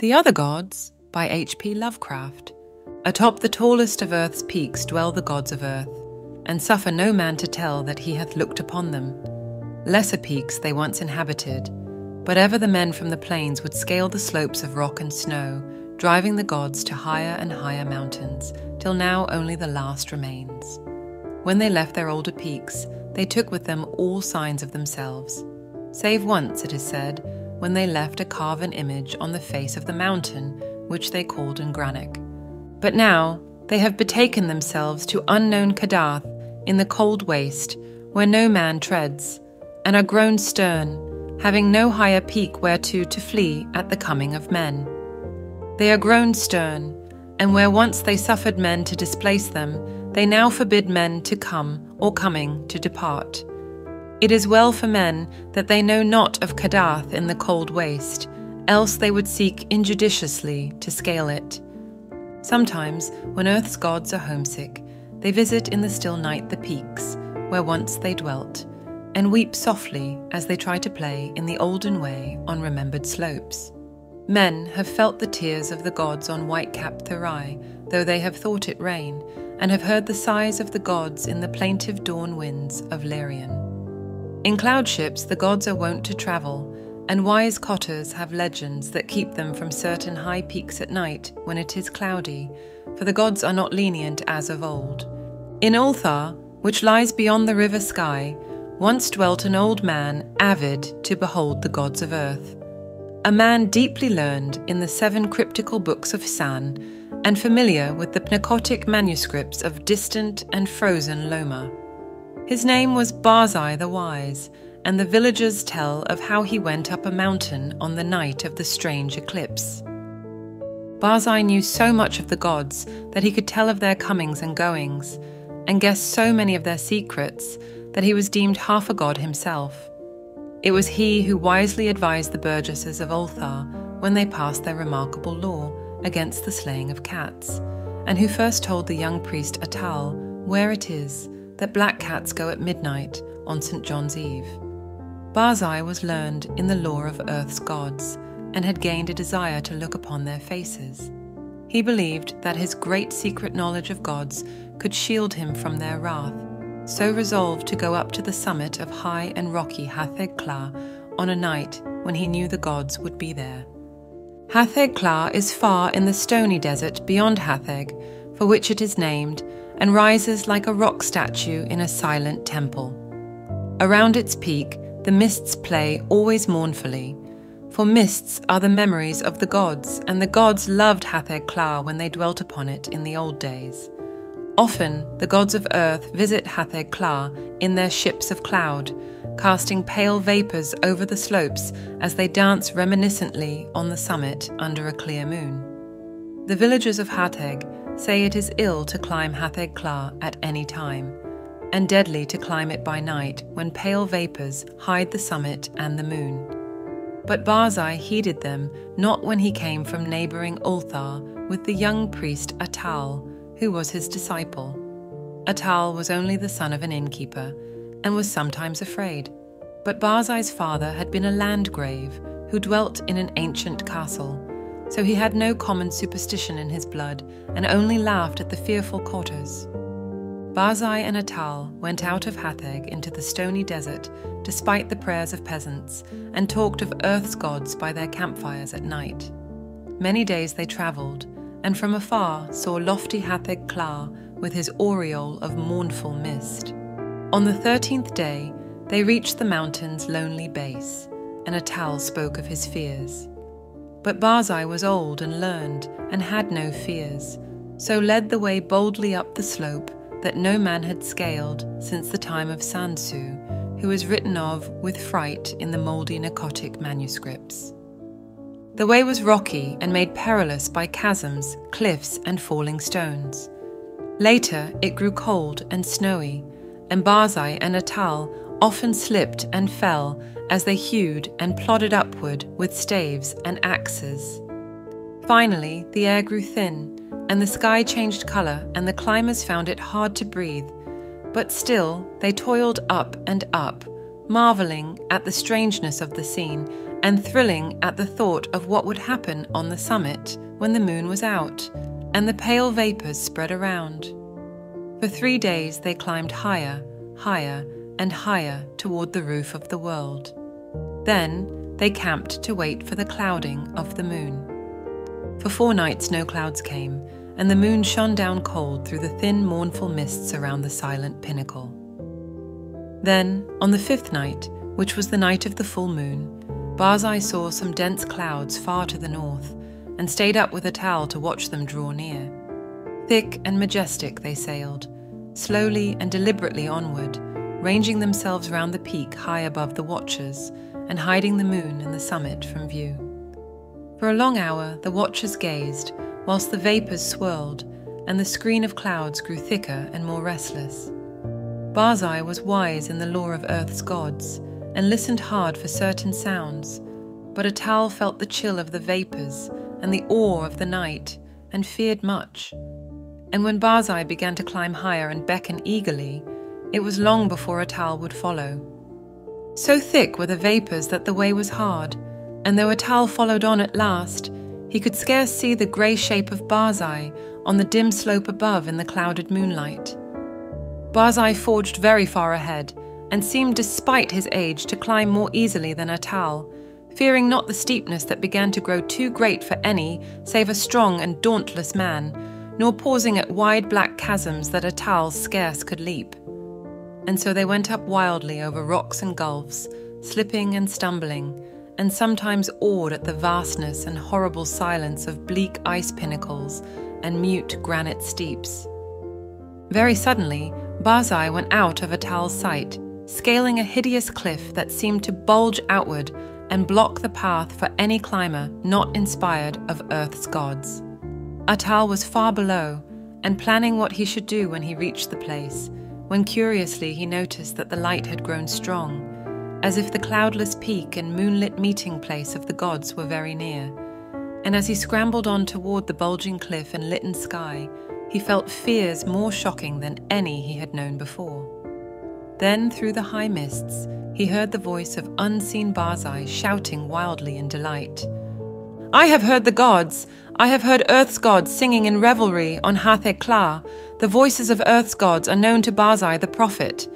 The Other Gods by H.P. Lovecraft. Atop the tallest of earth's peaks dwell the gods of earth, and suffer no man to tell that he hath looked upon them. Lesser peaks they once inhabited, but ever the men from the plains would scale the slopes of rock and snow, driving the gods to higher and higher mountains, till now only the last remains. When they left their older peaks, they took with them all signs of themselves, save once, it is said, when they left a carven image on the face of the mountain, which they called Ngranek. But now they have betaken themselves to unknown Kadath in the cold waste, where no man treads, and are grown stern, having no higher peak whereto to flee at the coming of men. They are grown stern, and where once they suffered men to displace them, they now forbid men to come or coming to depart. It is well for men that they know not of Kadath in the cold waste, else they would seek injudiciously to scale it. Sometimes, when earth's gods are homesick, they visit in the still night the peaks where once they dwelt, and weep softly as they try to play in the olden way on remembered slopes. Men have felt the tears of the gods on white-capped Thurai, though they have thought it rain, and have heard the sighs of the gods in the plaintive dawn winds of Lerion. In cloud ships, the gods are wont to travel, and wise cotters have legends that keep them from certain high peaks at night when it is cloudy, for the gods are not lenient as of old. In Ulthar, which lies beyond the river Skai, once dwelt an old man avid to behold the gods of earth. A man deeply learned in the seven cryptical books of Hsan and familiar with the pnakotic manuscripts of distant and frozen Lomar. His name was Barzai the Wise, and the villagers tell of how he went up a mountain on the night of the strange eclipse. Barzai knew so much of the gods that he could tell of their comings and goings, and guess so many of their secrets that he was deemed half a god himself. It was he who wisely advised the burgesses of Ulthar when they passed their remarkable law against the slaying of cats, and who first told the young priest Atal where it is that black cats go at midnight on St. John's Eve. Barzai was learned in the lore of Earth's gods and had gained a desire to look upon their faces. He believed that his great secret knowledge of gods could shield him from their wrath, so resolved to go up to the summit of high and rocky Hatheg Kla on a night when he knew the gods would be there. Hatheg Kla is far in the stony desert beyond Hatheg, for which it is named, and rises like a rock statue in a silent temple. Around its peak, the mists play always mournfully, for mists are the memories of the gods, and the gods loved Hatheg Kla when they dwelt upon it in the old days. Often, the gods of earth visit Hatheg Kla in their ships of cloud, casting pale vapours over the slopes as they dance reminiscently on the summit under a clear moon. The villagers of Hatheg say it is ill to climb Hatheg at any time, and deadly to climb it by night when pale vapours hide the summit and the moon. But Barzai heeded them not when he came from neighbouring Ulthar with the young priest Atal, who was his disciple. Atal was only the son of an innkeeper, and was sometimes afraid. But Barzai's father had been a landgrave who dwelt in an ancient castle so he had no common superstition in his blood and only laughed at the fearful cotters. Barzai and Atal went out of Hatheg into the stony desert despite the prayers of peasants and talked of earth's gods by their campfires at night. Many days they travelled, and from afar saw lofty Hatheg Kla with his aureole of mournful mist. On the thirteenth day, they reached the mountain's lonely base, and Atal spoke of his fears. But Barzai was old and learned, and had no fears, so led the way boldly up the slope that no man had scaled since the time of Sansu, who is written of with fright in the mouldy Pnakotic manuscripts. The way was rocky and made perilous by chasms, cliffs, and falling stones. Later, it grew cold and snowy, and Barzai and Atal often slipped and fell as they hewed and plodded upward with staves and axes. Finally, the air grew thin, and the sky changed colour, and the climbers found it hard to breathe. But still, they toiled up and up, marvelling at the strangeness of the scene and thrilling at the thought of what would happen on the summit when the moon was out and the pale vapours spread around. For three days they climbed higher, higher, and higher toward the roof of the world. Then they camped to wait for the clouding of the moon. For four nights no clouds came, and the moon shone down cold through the thin, mournful mists around the silent pinnacle. Then, on the fifth night, which was the night of the full moon, Barzai saw some dense clouds far to the north, and stayed up with Atal to watch them draw near. Thick and majestic they sailed, slowly and deliberately onward, ranging themselves round the peak high above the watchers, and hiding the moon and the summit from view. For a long hour the watchers gazed, whilst the vapours swirled, and the screen of clouds grew thicker and more restless. Barzai was wise in the lore of Earth's gods, and listened hard for certain sounds, but Atal felt the chill of the vapours and the awe of the night, and feared much. And when Barzai began to climb higher and beckon eagerly, it was long before Atal would follow. So thick were the vapours that the way was hard, and though Atal followed on at last, he could scarce see the grey shape of Barzai on the dim slope above in the clouded moonlight. Barzai forged very far ahead, and seemed, despite his age, to climb more easily than Atal, fearing not the steepness that began to grow too great for any save a strong and dauntless man, nor pausing at wide black chasms that Atal scarce could leap. And so they went up wildly over rocks and gulfs, slipping and stumbling, and sometimes awed at the vastness and horrible silence of bleak ice pinnacles and mute granite steeps. Very suddenly, Barzai went out of Atal's sight, scaling a hideous cliff that seemed to bulge outward and block the path for any climber not inspired of Earth's gods. Atal was far below and planning what he should do when he reached the place, when curiously he noticed that the light had grown strong, as if the cloudless peak and moonlit meeting place of the gods were very near. And as he scrambled on toward the bulging cliff and litten sky, he felt fears more shocking than any he had known before. Then, through the high mists, he heard the voice of unseen Barzai shouting wildly in delight. I have heard the gods. I have heard Earth's gods singing in revelry on Hatheg Kla. The voices of Earth's gods are known to Barzai the prophet.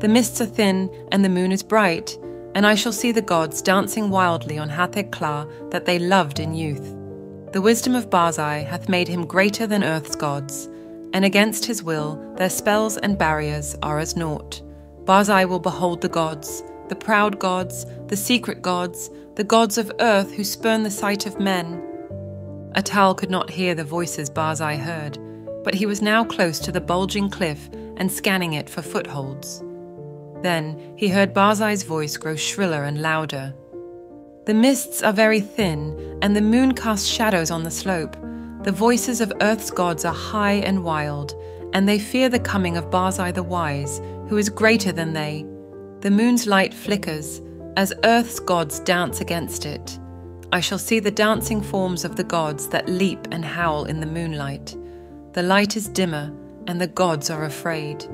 The mists are thin and the moon is bright, and I shall see the gods dancing wildly on Hatheg Kla that they loved in youth. The wisdom of Barzai hath made him greater than Earth's gods, and against his will their spells and barriers are as naught. Barzai will behold the gods, the proud gods, the secret gods, the gods of earth who spurn the sight of men. Atal could not hear the voices Barzai heard, but he was now close to the bulging cliff and scanning it for footholds. Then he heard Barzai's voice grow shriller and louder. The mists are very thin, and the moon casts shadows on the slope. The voices of Earth's gods are high and wild, and they fear the coming of Barzai the Wise, who is greater than they. The moon's light flickers as earth's gods dance against it. I shall see the dancing forms of the gods that leap and howl in the moonlight. The light is dimmer, and the gods are afraid.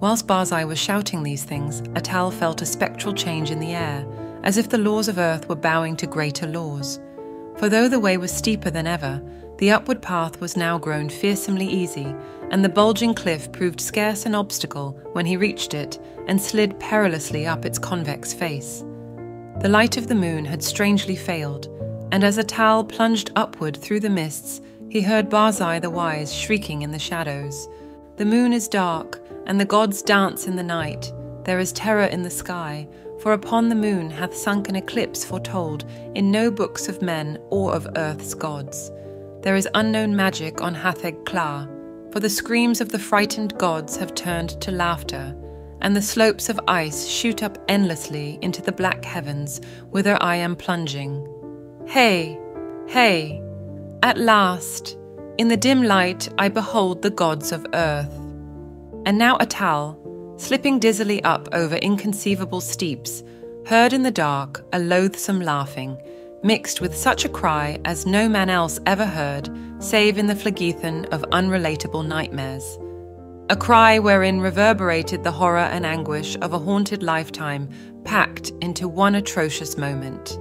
Whilst Barzai was shouting these things, Atal felt a spectral change in the air, as if the laws of earth were bowing to greater laws. For though the way was steeper than ever, the upward path was now grown fearsomely easy, and the bulging cliff proved scarce an obstacle when he reached it and slid perilously up its convex face. The light of the moon had strangely failed, and as Atal plunged upward through the mists, he heard Barzai the Wise shrieking in the shadows. The moon is dark, and the gods dance in the night. There is terror in the sky, for upon the moon hath sunk an eclipse foretold in no books of men or of earth's gods. There is unknown magic on Hatheg Kla, for the screams of the frightened gods have turned to laughter, and the slopes of ice shoot up endlessly into the black heavens whither I am plunging. Hey, hey, at last, in the dim light I behold the gods of earth. And now Atal, slipping dizzily up over inconceivable steeps, heard in the dark a loathsome laughing mixed with such a cry as no man else ever heard, save in the Phlegethon of unrelatable nightmares. A cry wherein reverberated the horror and anguish of a haunted lifetime packed into one atrocious moment.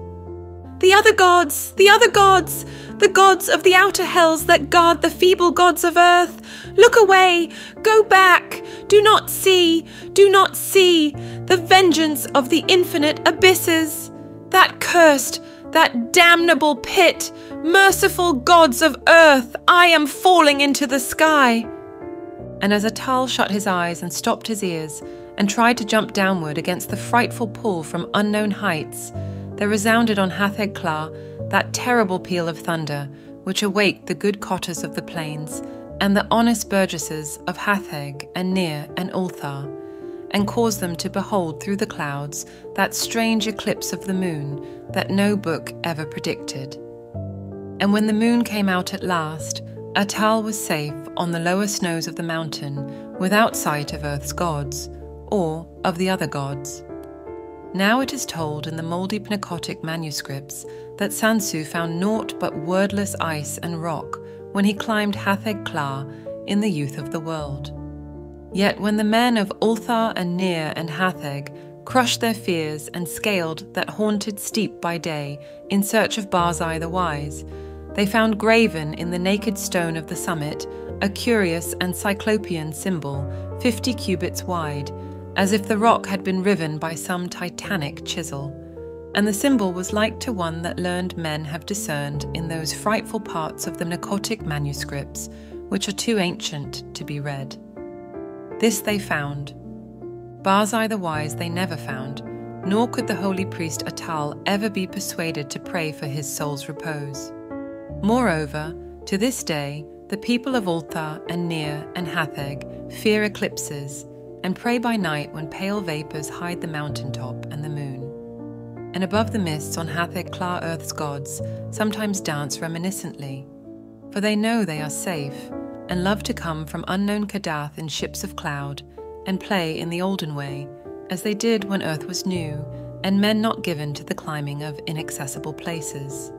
The other gods! The other gods! The gods of the outer hells that guard the feeble gods of earth! Look away! Go back! Do not see! Do not see! The vengeance of the infinite abysses! That cursed, that damnable pit! Merciful gods of earth! I am falling into the sky! And as Atal shut his eyes and stopped his ears and tried to jump downward against the frightful pull from unknown heights, there resounded on Hatheg Kla that terrible peal of thunder which awaked the good cotters of the plains and the honest burgesses of Hatheg and Nir and Ulthar, and caused them to behold through the clouds that strange eclipse of the moon that no book ever predicted. And when the moon came out at last, Atal was safe on the lower snows of the mountain without sight of Earth's gods, or of the other gods. Now it is told in the mouldy Pnakotic manuscripts that Sansu found naught but wordless ice and rock when he climbed Hatheg Kla in the youth of the world. Yet when the men of Ulthar and Nir and Hatheg crushed their fears and scaled that haunted steep by day in search of Barzai the Wise, they found graven in the naked stone of the summit a curious and cyclopean symbol, fifty cubits wide, as if the rock had been riven by some titanic chisel, and the symbol was like to one that learned men have discerned in those frightful parts of the Pnakotic manuscripts which are too ancient to be read. This they found. Barzai the Wise they never found, nor could the holy priest Atal ever be persuaded to pray for his soul's repose. Moreover, to this day, the people of Ulthar and Nir and Hatheg fear eclipses and pray by night when pale vapours hide the mountain top and the moon. And above the mists on Hatheg Kla Earth's gods sometimes dance reminiscently, for they know they are safe and love to come from unknown Kadath in ships of cloud and play in the olden way, as they did when Earth was new and men not given to the climbing of inaccessible places.